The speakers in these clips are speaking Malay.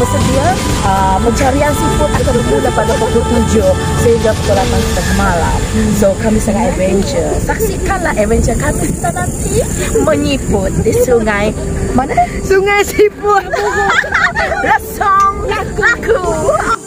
bersedia uh, pencarian seafood akan bermula pada pukul 7 sehingga pukul 8 tengah malam. So kami sangat adventure. Saksikanlah adventure kami kita nanti menyiput di sungai mana? Sungai Siput. Lesong laku. sekarang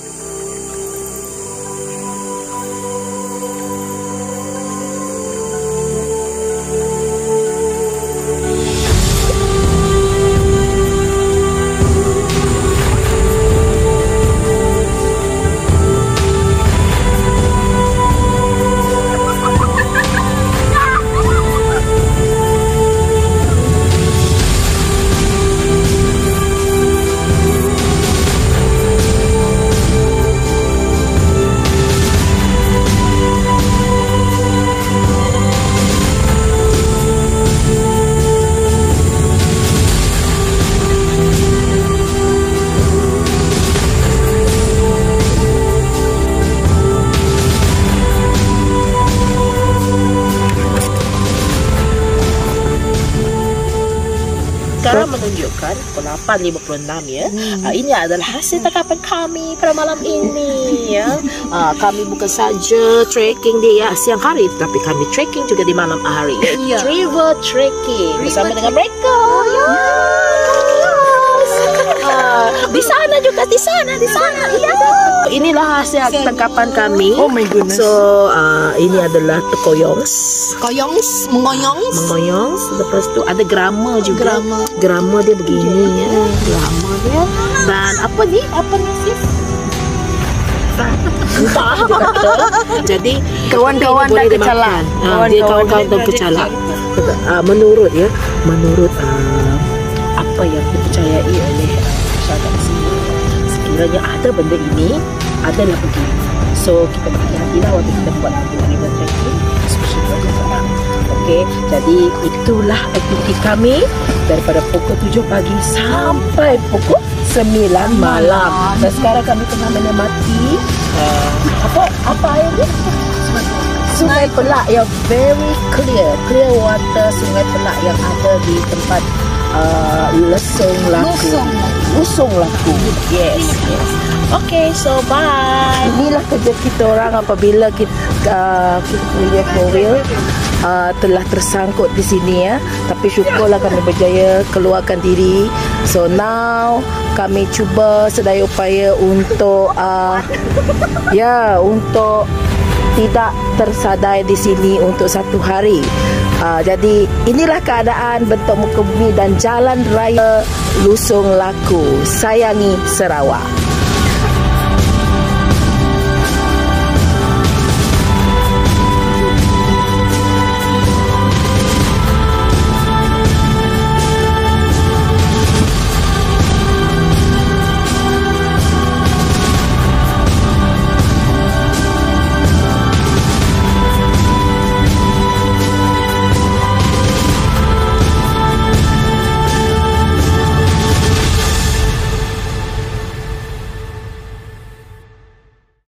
8.56 ya. Hmm. Uh, ini adalah hasil tangkapan kami pada malam ini ya. Uh, kami bukan saja trekking di ya, siang hari tapi kami trekking juga di malam hari. Ya. River trekking bersama dengan mereka. Ya. Uh, di sana juga di sana di sana. Iya inilah hasil tangkapan kami. Oh my goodness. so uh, ini adalah tekoyongs. Koyong, mengoyong. mengoyong lepas tu ada grama juga. Grama. grama dia begini ya. Grama dia. Dan apa ni? Apa ni sis? Entah jadi Kawan-kawan dan kecala. dimakan. Ah, dia kawan-kawan dan kecala Ah, menurut ya. Menurut ah, apa yang dipercayai oleh masyarakat di sini sekiranya ada benda ini adalah begini. So kita berhati-hatilah waktu kita buat river trekking especially waktu sekarang Okey, jadi itulah aktiviti kami daripada pukul 7 pagi sampai pukul 9 malam. Dan sekarang kami tengah menikmati uh, apa apa air ni? Sungai Pelak yang very clear, clear water Sungai Pelak yang ada di tempat uh, Lesung Laku. Lusung. Lusung Laku. Yes, yes. Okay, so bye. Inilah kerja kita orang apabila kita uh, kita punya wheel uh, telah tersangkut di sini ya. Tapi syukurlah kami berjaya keluarkan diri. So now kami cuba sedaya upaya untuk uh, ya untuk tidak tersadai di sini untuk satu hari. Uh, jadi inilah keadaan bentuk muka bumi dan jalan raya Lusung Laku. Sayangi Sarawak.